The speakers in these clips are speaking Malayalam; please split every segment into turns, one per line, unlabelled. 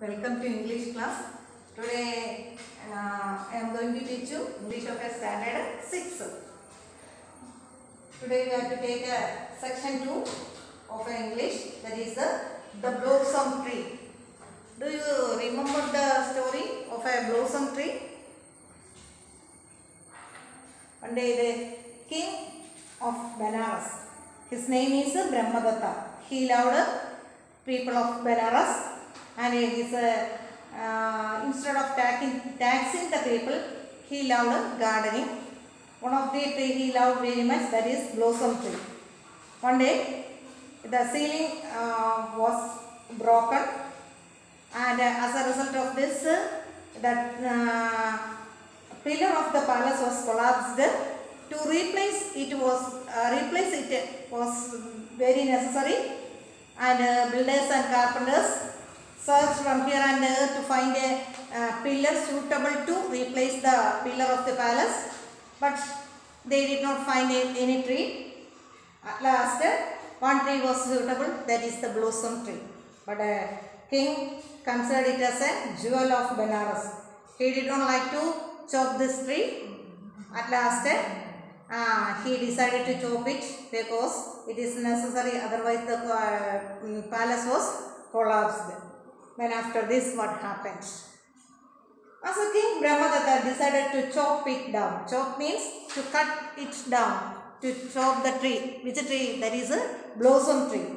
Welcome to English class. Today uh, I am going to teach you English of a standard 6. Today we have to take a section 2 of English that is the, the blossom tree. Do you remember the story of a blossom tree? One day the king of Benares, his name is Brahmadatta. He loved people of Benares and he is uh, uh, instead of taxing, taxing the people, he loved gardening. One of the tree he loved very much that is blossom tree. One day the ceiling uh, was broken and uh, as a result of this uh, that uh, pillar of the palace was collapsed to replace it was uh, replace it was very necessary and uh, builders and carpenters searched from here and there to find a uh, pillar suitable to replace the pillar of the palace but they did not find any tree at last, one tree was suitable, that is the blossom tree. But uh, king considered it as a jewel of Benares. He did not like to chop this tree. At last, uh, he decided to chop it because it is necessary, otherwise the uh, palace was collapsed. Then after this, what happened? As a king, Brahmadatta decided to chop it down. Chop means to cut it down, to chop the tree. Which tree? That is a blossom tree.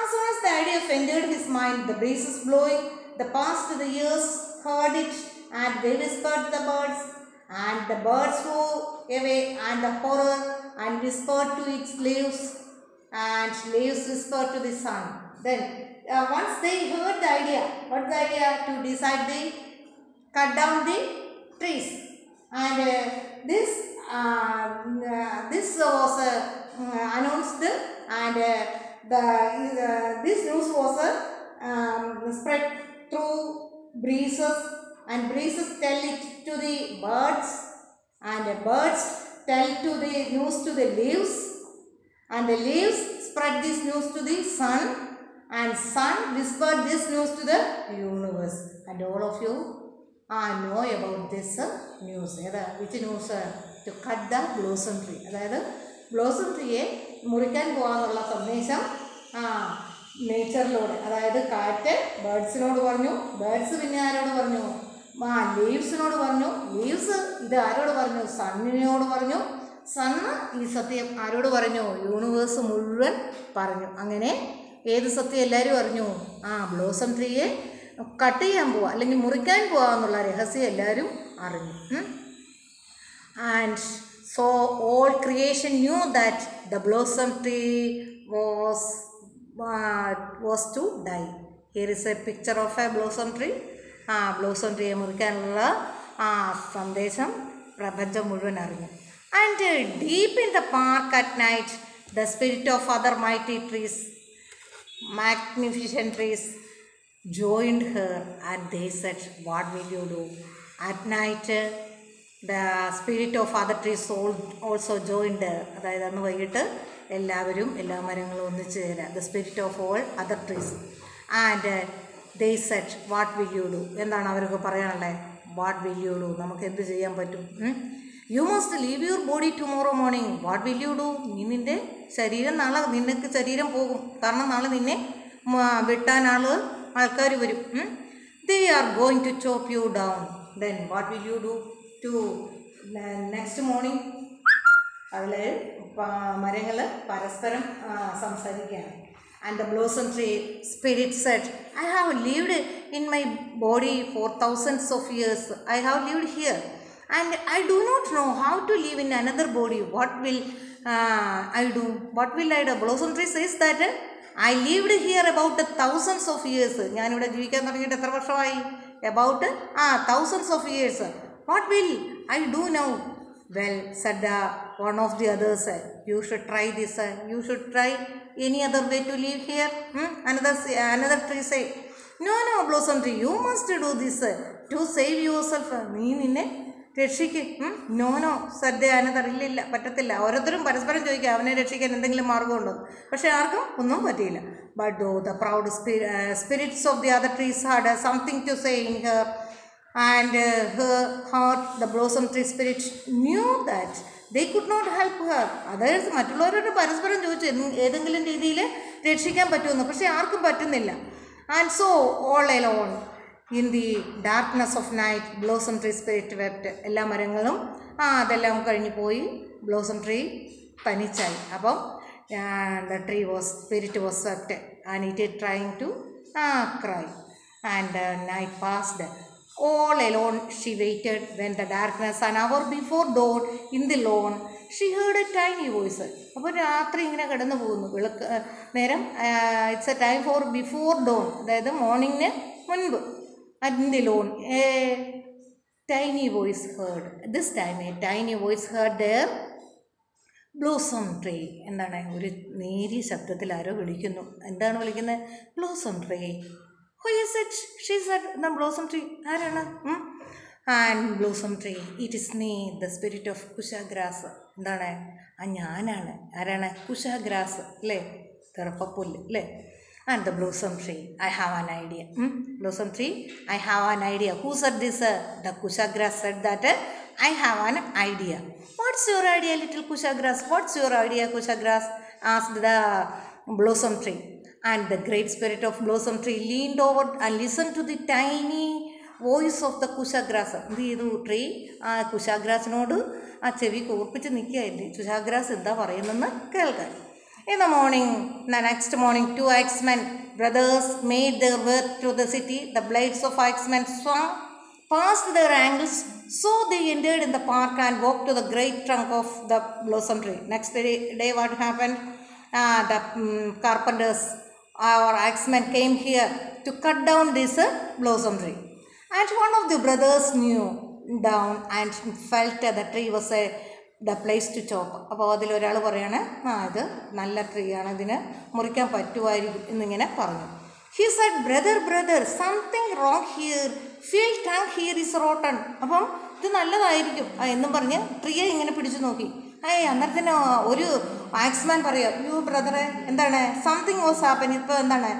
As soon as the idea entered his mind, the breeze is blowing, the past the years heard it, and they whispered the birds, and the birds flew away, and the horror, and whispered to its leaves, and leaves whispered to the sun. Then, uh, once they heard the idea, what the idea? To decide the cut down the trees and uh, this uh, uh, this was uh, uh, announced and uh, the this news was um, spread through breezes and breezes tell it to the birds and the birds tell to the news to the leaves and the leaves spread this news to the sun and sun whispered this news to the universe. And all of you uh, know about this news. Which news to cut the blossom tree അതായത് ബ്ലോസം ട്രീയെ മുറിക്കാൻ പോകാമെന്നുള്ള സന്ദേശം ആ നേച്ചറിലൂടെ അതായത് കാറ്റ് ബേഡ്സിനോട് പറഞ്ഞു ബേഡ്സ് പിന്നെ ആരോട് പറഞ്ഞു? ആ ലീവ്സിനോട് പറഞ്ഞു. ലീവ്സ് ഇത് ആരോട് പറഞ്ഞു? സണ്ണിനോട് പറഞ്ഞു. സണ്ണ് ഈ സത്യം ആരോട് പറഞ്ഞു? യൂണിവേഴ്സ് മുഴുവൻ പറഞ്ഞു. അങ്ങനെ ഏത് സത്യം എല്ലാവരും അറിഞ്ഞു? ആ ബ്ലോസം ട്രീയെ കട്ട് ചെയ്യാൻ പോവാ അല്ലെങ്കിൽ മുറിക്കാൻ പോവാ എന്നുള്ള രഹസ്യം എല്ലാവരും അറിഞ്ഞു. And so all creation knew that the blossom tree was was to die here is a picture of a blossom tree ആ ബ്ലോസം ട്രീയെ മുറിക്കാനുള്ള ആ സന്ദേശം പ്രപഞ്ചം മുഴുവൻ അറിഞ്ഞു. And deep in the park at night the spirit of other mighty trees magnificent trees joined her and they said, What will you do? At night, the spirit of other trees al- also joined her. അതായത് അന്ന് വൈകിട്ട് എല്ലാവരും എല്ലാ മരങ്ങളും ഒന്നിച്ച് ചേരാം. The spirit of all other trees and they said what will you do എന്താണ് അവർക്ക് പറയാനുള്ളത് വാട്ട് വിൽ യു ഡു നമുക്ക് എന്ത് ചെയ്യാൻ പറ്റും? You must leave your body tomorrow morning what will you do നീ നിന്റെ ശരീരം നാളെ നിനക്ക് ശരീരം പോകും. കാരണം നാളെ നിന്നെ വെട്ടാൻ ആൾ ആൾക്കാർ വരും. They are going to chop you down then what will you do to next morning അതിൽ മരങ്ങൾ പരസ്പരം സംസാരിക്കുകയാണ്. And the blossom tree spirit said I have lived in my body for thousands of years I have lived here and I do not know how to live in another body what will i do what will I do blossom tree says that I lived here about thousands of years ഞാനിവിടെ ജീവിക്കാൻ തുടങ്ങിയിട്ട് എത്ര വർഷമായി about ah thousands of years what will I do now of the others, uh, you should try this. uh, you should try any other way to live here. Hmm? Another say- another tree say, no, no, blossom tree, you must do this uh, to save yourself. nee നീ നിന്നെ രക്ഷിക്ക്. നോ നോ സദ്യ അനതറിയില്ല പറ്റത്തില്ല. ഓരോരുത്തരും പരസ്പരം ചോദിക്കുക അവനെ രക്ഷിക്കാൻ എന്തെങ്കിലും മാർഗമുണ്ടോ പക്ഷേ ആർക്കും ഒന്നും പറ്റിയില്ല. But though the proud spirits of the other trees had something to say in her and her heart the blossom tree spirit knew that they could not help her അതായത് മറ്റുള്ളവരോട് പരസ്പരം ചോദിച്ചു ഏതെങ്കിലും രീതിയിൽ രക്ഷിക്കാൻ പറ്റുമെന്ന്. പക്ഷേ ആർക്കും പറ്റുന്നില്ല. And so all alone in the darkness of night blossom tree spirit wept എല്ലാ മരങ്ങളും ആ അതെല്ലാം കഴിഞ്ഞ് പോയി. ബ്ലോസം ട്രീ തനിച്ചായി അപ്പം the tree was spirit was wept and it trying to cry and night passed all alone she waited when the darkness hour hour before dawn in the lawn she heard a tiny voice അപ്പോൾ രാത്രി ഇങ്ങനെ കിടന്നു പോകുന്നു. വിളക്ക് ആ, നേരം it's a time for before dawn അതായത് മോർണിംഗിന് മുൻപ്. The lone a tiny voice heard this time a tiny voice heard the blossom tree എന്താണ്? ഒരു നേരിയ ശബ്ദത്തിൽ ആരോ വിളിക്കുന്നു. എന്താണ് വിളിക്കുന്നത്? Blossom tree who it she said the blossom tree ആരാണ്? And blossom tree it is me the spirit of kusha grass എന്താണ്? ആ ഞാനാണ്. ആരാണ്? കുശാഗ്രാസ് അല്ലേ തിറപ്പപ്പുല്ല്. അല്ലേ and the blossom tree I have an idea blossom tree I have an idea who said this the kusha grass said that I have an idea what's your idea little kusha grass what's your idea kusha grass asked the blossom tree and the great spirit of blossom tree leaned over and listen to the tiny voice of the kusha grass എന്ത് ചെയ്തു ട്രീ ആ കുശാഗ്രാസിനോട് ആ ചെവി കൂർപ്പിച്ച് നിൽക്കുകയല്ലേ കുശാഗ്രാസ് എന്താ പറയുന്നതെന്ന് കേൾക്കാൻ in the morning, the next morning, two axemen, brothers, made their way to the city. The blades of axemen swung past their angles, so they entered in the park and walked to the great trunk of the blossom tree. Next day, day what happened? Uh, the mm, carpenters or axemen came here to cut down this uh, blossom tree. And one of the brothers knew down and felt that the tree was a the place to chop അപ്പോൾ അതിലൊരാൾ പറയാണ് ആ ഇത് നല്ല ട്രീ ആണ് ഇതിന് മുറിക്കാൻ പറ്റുമായിരിക്കും എന്നിങ്ങനെ പറഞ്ഞു. He said brother brother something wrong here feel tongue here is rotten അപ്പം ഇത് നല്ലതായിരിക്കും. എന്നും പറഞ്ഞ് ട്രീയെ ഇങ്ങനെ പിടിച്ചു നോക്കി. ഏയ് അന്നേരത്തിന് ഒരു ആക്സ്മാൻ പറയാം യു ബ്രദറെ എന്താണ്? സംതിങ് വാസ് ഹാപ്പൻ ഇപ്പോൾ എന്താണ്?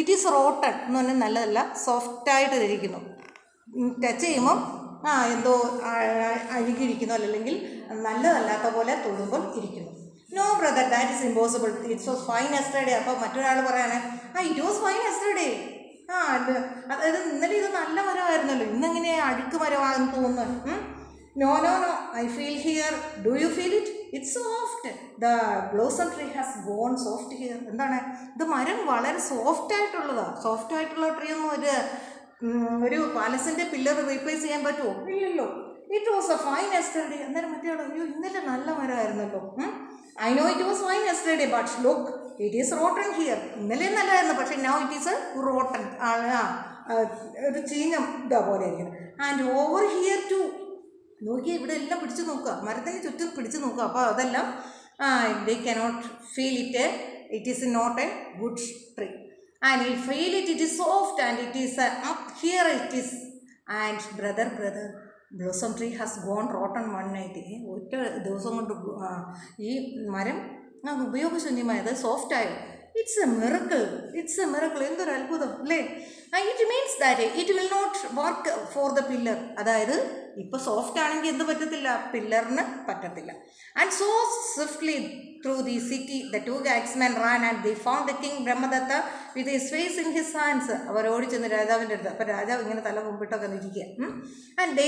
ഇറ്റ് ഈസ് റോട്ടൺ എന്ന് പറഞ്ഞാൽ നല്ലതല്ല സോഫ്റ്റായിട്ട് ഇരിക്കുന്നു. ടച്ച് ചെയ്യുമ്പം ആ എന്തോ അഴുകിയിരിക്കുന്നു അല്ലെങ്കിൽ നല്ലതല്ലാത്ത പോലെ തൊടുമ്പം ഇരിക്കുന്നു. No brother that is impossible it's was fine yesterday അപ്പോൾ മറ്റൊരാൾ പറയാണ് ആ ഇറ്റ് വാസ് ഫൈൻ എസ്റ്റർഡേ ആ അല്ല അതായത് ഇന്നലെ ഇത് നല്ല മരമായിരുന്നല്ലോ. ഇന്നെങ്ങനെ അഴുക്ക് മരമാണെന്ന് തോന്നുന്നു. No no no I feel here do you feel it it's soft the blossom tree has gone soft here എന്താണ്? ഇത് മരം വളരെ സോഫ്റ്റ് ആയിട്ടുള്ളതാണ് സോഫ്റ്റ് ആയിട്ടുള്ള ട്രീ ഒന്നും ഒരു ഒരു പാലസിന്റെ പില്ലർ റീപ്ലേസ് ചെയ്യാൻ പറ്റുമോ ഇല്ലല്ലോ. It was a fine yesterday അന്നേരം മറ്റേ അയ്യോ ഇന്നലെ നല്ല മരമായിരുന്നല്ലോ. I know it was fine yesterday but look it is rotten here ഇന്നലെ നല്ലതായിരുന്നു പക്ഷേ നൗ ഇറ്റ് ഈസ് റോട്ടൺ ഒരു ചീഞ്ഞ ഇതാ പോലെ ഇരിക്കുന്നത് ആൻഡ് ഓവർ ഹിയർ ടു നോക്കി ഇവിടെ എല്ലാം പിടിച്ചു നോക്കുക. മരത്തിന് ചുറ്റും പിടിച്ചു നോക്കുക. അപ്പോൾ അതെല്ലാം they cannot feel it it is not a good tree and he feel it it is soft and it is up here it is and brother brother blossom tree has gone rotten one night ഒറ്റ ദിവസം കൊണ്ട് ഈ മരം ഉപയോഗശൂന്യമായത് സോഫ്റ്റായോ it's a miracle it's a miracle എന്തൊരു അത്ഭുതം അല്ലേ? It means that it will not work for the pillar അതായത് ഇപ്പോൾ സോഫ്റ്റ് ആണെങ്കിൽ എന്ത് പറ്റത്തില്ല? പില്ലറിന് പറ്റത്തില്ല. And so swiftly through the city the two axemen ran and the found the king Brahmadatta with his face in his hands അവർ ഓടിച്ചെന്ന് രാജാവിന്റെ അടുത്ത്. അപ്പോൾ രാജാവ് ഇങ്ങനെ തല മുമ്പിട്ടൊക്കെ നിൽക്കുക. And they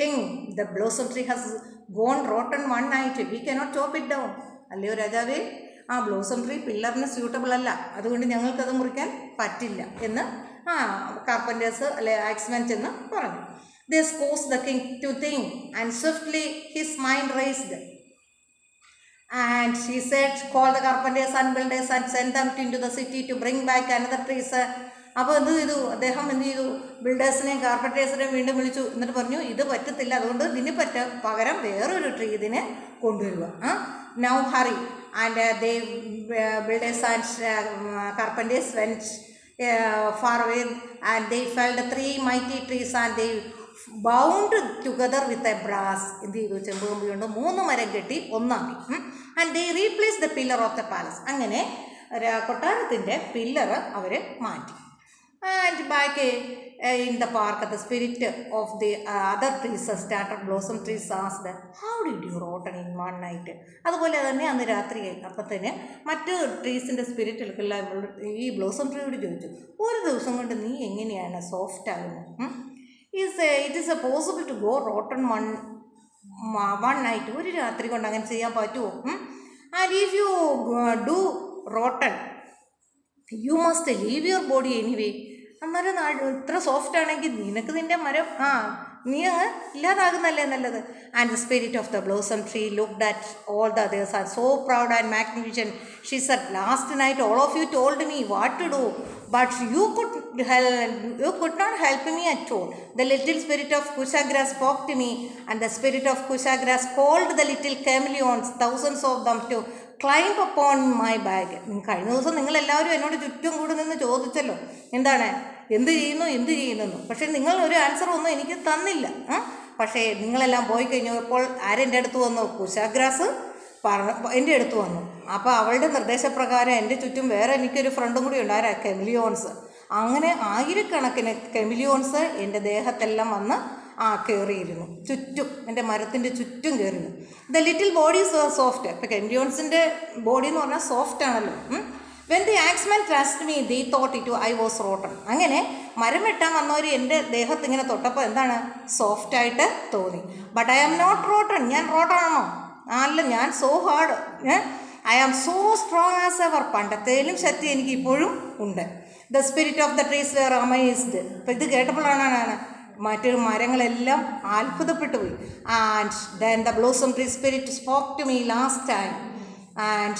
king the blossom tree has gone rotten one night we cannot top it down അല്ലയോ രാജാവേ? ആ ബ്ലോസം ട്രീ പില്ലറിന് സ്യൂട്ടബിൾ അല്ല. അതുകൊണ്ട് ഞങ്ങൾക്കത് മുറിക്കാൻ പറ്റില്ല എന്ന് ആ കാർപ്പന്റേഴ്സ് അല്ലെ ആക്സ്മാൻ ചെന്ന് പറഞ്ഞു. This cause the king to think and swiftly his mind raced and she said call the carpenters and builders and send them to the city to bring back another trees അപ്പോൾ എന്ത് ചെയ്തു? അദ്ദേഹം എന്ത് ചെയ്തു? ബിൽഡേഴ്സിനെയും കാർപ്പന്റേഴ്സിനെയും വീണ്ടും വിളിച്ചു. എന്നിട്ട് പറഞ്ഞു ഇത് പറ്റത്തില്ല. അതുകൊണ്ട് ഇതിന് പറ്റ പകരം വേറൊരു ട്രീ ഇതിനെ കൊണ്ടുവരിക ആ? Now hurry and they builders and carpenters went far away and they felled three mighty trees and they bound together with a brass എന്ത് ചെയ്തു ചെമ്പ് കൊണ്ട് മൂന്ന് മരം കെട്ടി ഒന്നാക്കി. And they replace the pillar of the palace അങ്ങനെ കൊട്ടാരത്തിന്റെ പില്ലർ അവർ മാറ്റി. And back in the park the spirit of the other trees starter blossom trees asked how did you rotten in one night അതുപോലെ തന്നെ അന്ന് രാത്രി അപ്പത്തിന് മറ്റ് ട്രീസിന്റെ സ്പിരിറ്റിൽക്കെല്ലാം ഈ ബ്ലോസം ട്രീയോട് ചോദിച്ചു ഒരു ദിവസം കൊണ്ട് നീ എങ്ങനെയാണ് സോഫ്റ്റ് ആകുന്നത് is it is a possible to go rotten one one night ഒരു രാത്രി കൊണ്ട് അങ്ങനെ ചെയ്യാൻ പറ്റുമോ and if you do rotten you must leave your body anyway അന്നേരം നാട് ഇത്ര സോഫ്റ്റ് ആണെങ്കിൽ നിനക്ക് നിന്റെ മരം ആ നീ അങ്ങ് ഇല്ലാതാകുന്നല്ലേ നല്ലത്? And the spirit of the blossom tree look that all the others are so proud and magnificent she said last night all of you told me what to do but you could you could not help me at all the little spirit of kusha grass spoke to me and the spirit of kusha grass called the little chameleons thousands of them to climb upon my bag കഴിഞ്ഞ ദിവസം നിങ്ങളെല്ലാവരും എന്നോട് ചുറ്റും കൂടി നിന്ന് ചോദിച്ചല്ലോ. എന്താണ്? എന്ത് ചെയ്യുന്നു? എന്ത് ചെയ്യുന്നു പക്ഷേ നിങ്ങൾ ഒരു ആൻസർ ഒന്നും എനിക്ക് തന്നില്ല? പക്ഷേ നിങ്ങളെല്ലാം പോയി കഴിഞ്ഞപ്പോൾ ആരെന്റെ അടുത്ത് വന്നു? കുശാഗ്രാസ് പറഞ്ഞ എന്റെ അടുത്ത് വന്നു. അപ്പോൾ അവളുടെ നിർദ്ദേശപ്രകാരം എന്റെ ചുറ്റും വേറെ എനിക്കൊരു ഫ്രണ്ടും കൂടി ഉണ്ട് ആരാ കെമിലിയോൺസ്. അങ്ങനെ ആയിരക്കണക്കിന് കെമിലിയോൺസ് എന്റെ ദേഹത്തെല്ലാം വന്ന് ആ കയറിയിരുന്നു ചുറ്റും എന്റെ മരത്തിന്റെ ചുറ്റും കയറിയിരുന്നു ദ ലിറ്റിൽ ബോഡി സോഫ്റ്റ് ഇപ്പോൾ കെൻഡിയോൺസിന്റെ ബോഡി എന്ന് പറഞ്ഞാൽ സോഫ്റ്റ് ആണല്ലോ. When the axeman trust me the thought it I was rotten അങ്ങനെ മരം വെട്ടാൻ വന്നവർ എന്റെ ദേഹത്ത് ഇങ്ങനെ തൊട്ടപ്പോൾ എന്താണ്? സോഫ്റ്റായിട്ട് തോന്നി. But I am not rotten ഞാൻ റോട്ടൺ ആണോ അല്ല ഞാൻ so hard I am so strong as ever പണ്ടത്തേലും ശക്തി എനിക്ക് ഇപ്പോഴും ഉണ്ട്. The spirit of the trees were amazed അപ്പം ഇത് കേട്ടപ്പോഴാണ് മറ്റൊരു മരങ്ങളെല്ലാം അത്ഭുതപ്പെട്ടു പോയി. And then the blossom tree spirit spoke to me last time and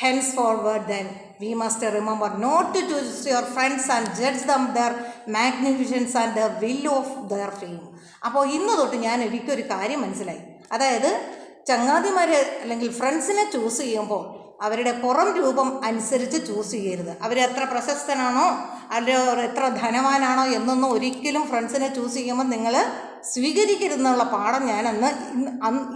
hence forward then we must remember not to choose your friends and judge them their magnificence and the will of their fame അപ്പോൾ ഇന്ന് തൊട്ട് ഞാൻ എനിക്കൊരു കാര്യം മനസ്സിലായി. അതായത് ചങ്ങാതിമാരെ അല്ലെങ്കിൽ ഫ്രണ്ട്സിനെ ചൂസ് ചെയ്യുമ്പോൾ അവരുടെ പുറം രൂപം അനുസരിച്ച് ചൂസ് ചെയ്യരുത്. അവരെത്ര പ്രശസ്തനാണോ അവർ എത്ര ധനവാനാണോ എന്നൊന്നും ഒരിക്കലും ഫ്രണ്ട്സിനെ ചൂസ് ചെയ്യുമ്പോൾ നിങ്ങൾ സ്വീകരിക്കരുതെന്നുള്ള പാഠം ഞാൻ അന്ന്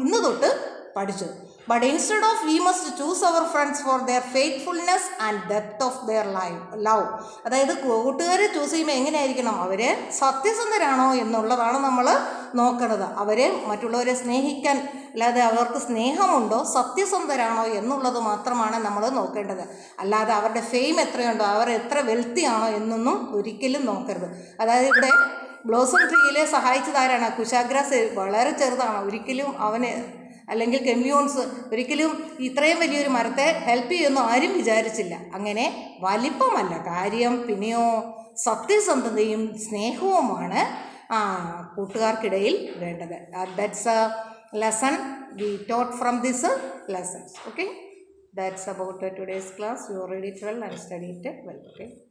ഇന്ന് തൊട്ട് പഠിച്ചു. But instead of we must choose our friends for their faithfulness and depth of their live love അതായത് കൂട്ടുകാരെ ചൂസ് ചെയ്യുമ്പോൾ എങ്ങനെയായിരിക്കണം? അവർ സത്യസന്ധരാണോ എന്നുള്ളതാണ് നമ്മൾ നോക്കുന്നത് അവരെ മറ്റുള്ളവരെ സ്നേഹിക്കാൻ അല്ലാതെ അവർക്ക് സ്നേഹമുണ്ടോ സത്യസന്ധരാണോ എന്നുള്ളത് മാത്രമാണ് നമ്മൾ നോക്കേണ്ടത്. അല്ലാതെ അവരുടെ ഫെയിം എത്രയുണ്ടോ അവർ എത്ര വെൽത്തി ആണോ എന്നൊന്നും ഒരിക്കലും നോക്കരുത്. അതായത് ഇവിടെ ബ്ലോസം ട്രീയിലെ സഹായിച്ചതാരാണ് കുശാഗ്രാസ് വളരെ ചെറുതാണ്. ഒരിക്കലും അവന് അല്ലെങ്കിൽ കെമിയോൺസ് ഒരിക്കലും ഇത്രയും വലിയൊരു മരത്തെ ഹെൽപ്പ് ചെയ്യുമെന്ന് ആരും വിചാരിച്ചില്ല. അങ്ങനെ വലിപ്പമല്ല. കാര്യം പിന്നെയോ സത്യസന്ധതയും സ്നേഹവുമാണ് കൂട്ടുകാർക്കിടയിൽ വേണ്ടത്. That's a lesson we taught from this lessons okay that's about today's class you read it well and study it well okay